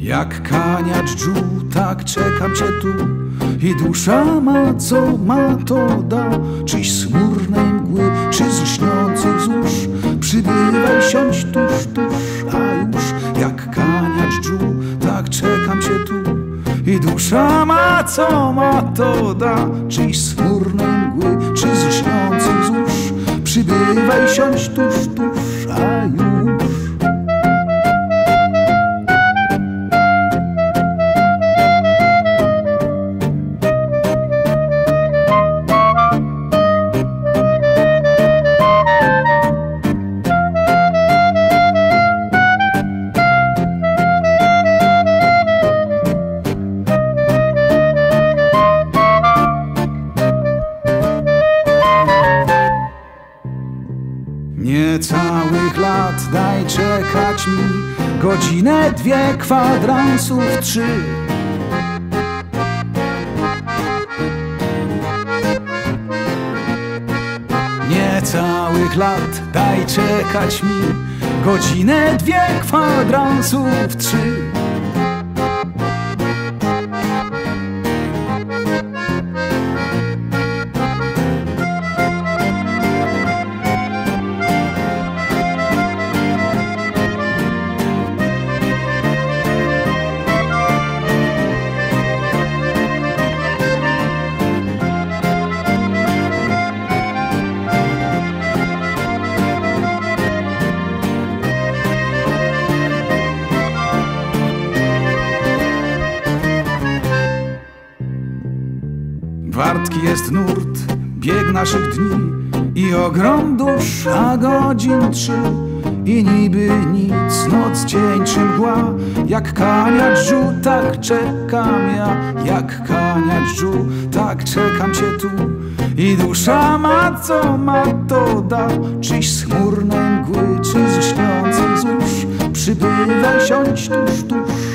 Jak kaniacz dżu, tak czekam cię tu. I dusza ma co ma to da. Czyś smurnej mgły, czy z lśniących złóż Przybywaj, siądź tuż, tuż, a już. Jak kaniacz dżu, tak czekam cię tu. I dusza ma co ma to da. Czyś smurnej mgły, czy z lśniących złóż Przybywaj, siądź tuż, tuż Niecałych lat. Daj czekać mi Godzinę, dwie, kwadransów trzy. Niecałych lat. Daj czekać mi Godzinę, dwie, kwadransów trzy Wartki jest nurt, bieg naszych dni i ogrom dusz, a godzin trzy. I niby nic, noc, dzień czy mgła Jak kania dżu, tak czekam ja. Jak kania dżu, tak czekam cię tu. I dusza ma co ma to da. Czyś z chmurnej mgły, czy z śniących złóż Przybywaj, siądź tuż, tuż